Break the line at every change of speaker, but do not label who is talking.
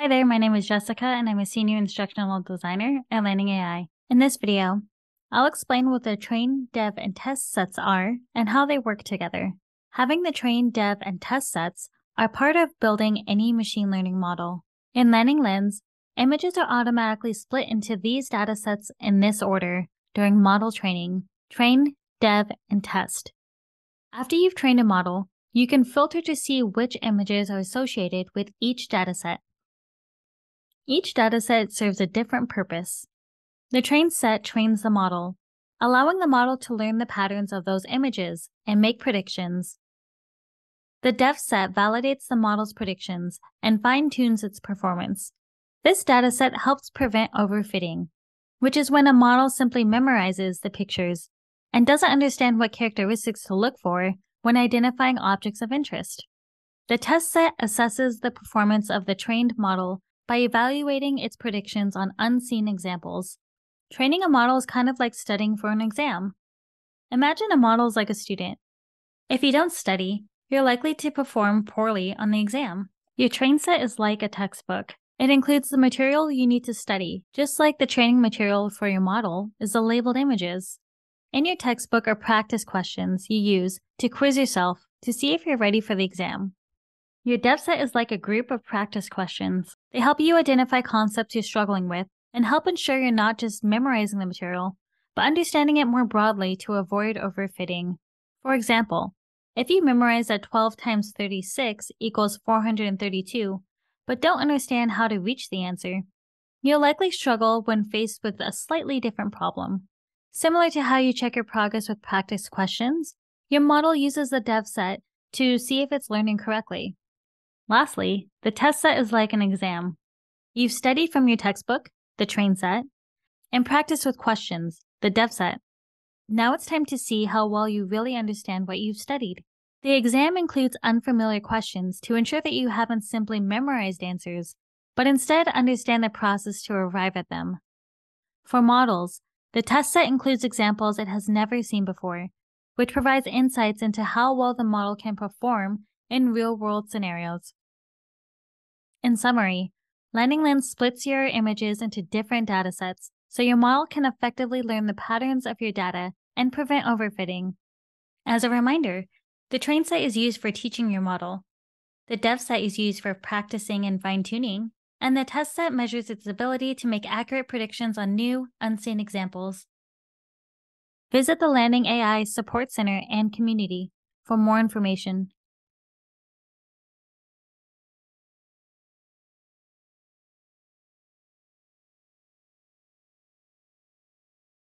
Hi there, my name is Jessica and I'm a senior instructional designer at Landing AI. In this video, I'll explain what the train, dev, and test sets are and how they work together. Having the train, dev, and test sets are part of building any machine learning model. In LandingLens, images are automatically split into these datasets in this order during model training, train, dev, and test. After you've trained a model, you can filter to see which images are associated with each dataset. Each dataset serves a different purpose. The train set trains the model, allowing the model to learn the patterns of those images and make predictions. The dev set validates the model's predictions and fine-tunes its performance. This dataset helps prevent overfitting, which is when a model simply memorizes the pictures and doesn't understand what characteristics to look for when identifying objects of interest. The test set assesses the performance of the trained model by evaluating its predictions on unseen examples. Training a model is kind of like studying for an exam. Imagine a model is like a student. If you don't study, you're likely to perform poorly on the exam. Your train set is like a textbook. It includes the material you need to study, just like the training material for your model is the labeled images. In your textbook are practice questions you use to quiz yourself to see if you're ready for the exam. Your dev set is like a group of practice questions. They help you identify concepts you're struggling with and help ensure you're not just memorizing the material, but understanding it more broadly to avoid overfitting. For example, if you memorize that 12 times 36 equals 432, but don't understand how to reach the answer, you'll likely struggle when faced with a slightly different problem. Similar to how you check your progress with practice questions, your model uses the dev set to see if it's learning correctly. Lastly, the test set is like an exam. You've studied from your textbook, the train set, and practiced with questions, the dev set. Now it's time to see how well you really understand what you've studied. The exam includes unfamiliar questions to ensure that you haven't simply memorized answers, but instead understand the process to arrive at them. For models, the test set includes examples it has never seen before, which provides insights into how well the model can perform in real world scenarios. In summary, LandingLens splits your images into different datasets so your model can effectively learn the patterns of your data and prevent overfitting. As a reminder, the train set is used for teaching your model, the dev set is used for practicing and fine tuning, and the test set measures its ability to make accurate predictions on new, unseen examples. Visit the Landing AI Support Center and community for more information.